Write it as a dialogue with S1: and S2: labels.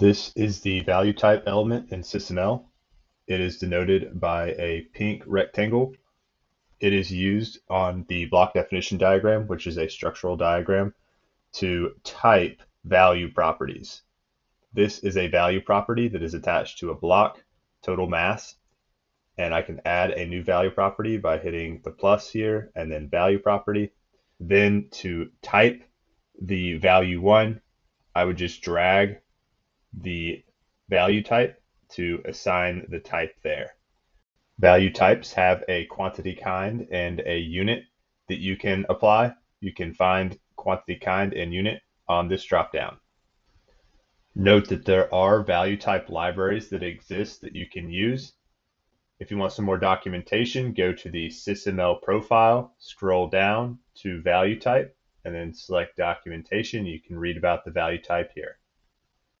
S1: This is the value type element in SysML. It is denoted by a pink rectangle. It is used on the block definition diagram, which is a structural diagram, to type value properties. This is a value property that is attached to a block, total mass, and I can add a new value property by hitting the plus here and then value property. Then to type the value one, I would just drag the value type to assign the type there. Value types have a quantity kind and a unit that you can apply. You can find quantity kind and unit on this dropdown. Note that there are value type libraries that exist that you can use. If you want some more documentation, go to the SysML profile, scroll down to value type, and then select documentation. You can read about the value type here.